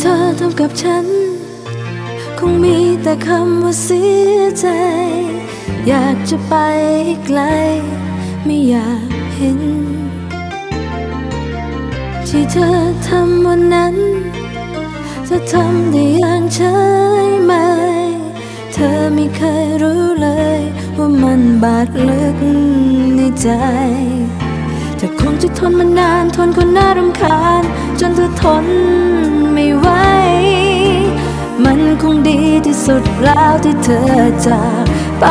เธอทำกับฉัน คงมีแต่คำว่าเสียใจ อยากจะไปไกล ไม่อยากเห็น ที่เธอทำวันนั้นเธอทำได้อย่างเฉยไหม เธอไม่เคยรู้เลย ว่ามันบาดลึกในใจ ทนมานานทนคนน่ารำคาญ จนเธอทนไม่ไหว มันคงดีที่สุดแล้วที่เธอจากไป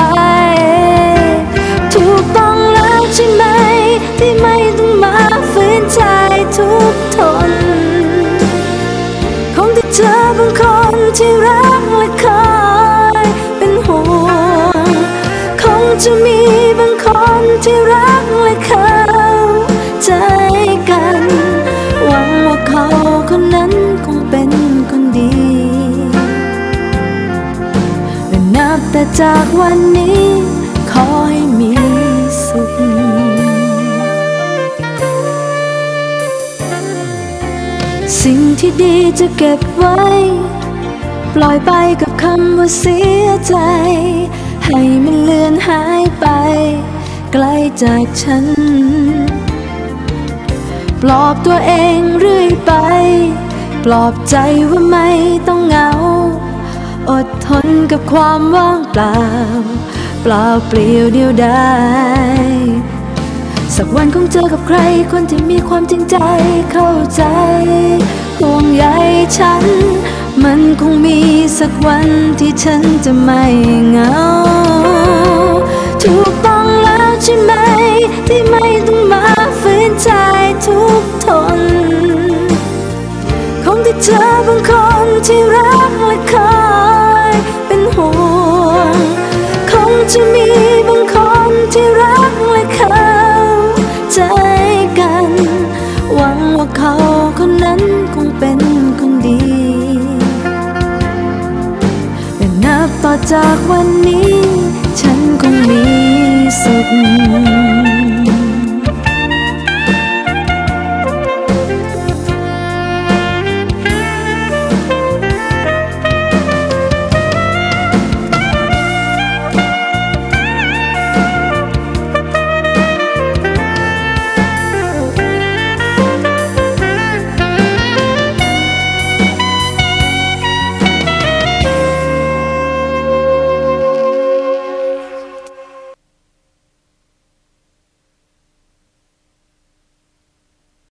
ถูกต้องแล้วใช่ไหม ที่ไม่ต้องมาฝืนใจทุกทน คงที่เธอบางคนที่รักและคอยเป็นห่วง คงจะมีบางคนที่รัก แต่จากวันนี้ขอให้มีสุข สิ่งที่ดีจะเก็บไว้ ปล่อยไปกับคำว่าเสียใจ ให้มันเลือนหายไป ไกลจากฉัน ปลอบตัวเองเรื่อยไป ปลอบใจว่าไม่ต้องเหงา อดทนกับความว่างเปล่า เปล่าเปลี่ยวเดียวดายสักวันคงเจอกับใครคนที่มีความจริงใจเข้าใจห่วงใยฉัน มันคงมีสักวันที่ฉันจะไม่เหงา ถูกต้องแล้วใช่ไหม ที่ไม่ต้องมาฝืนใจทุกทน คงที่เธอบางคน จะมีบางคนที่รักและเข้าใจกัน หวังว่าเขาคนนั้นคงเป็นคนดีและนับต่อจากวันนี้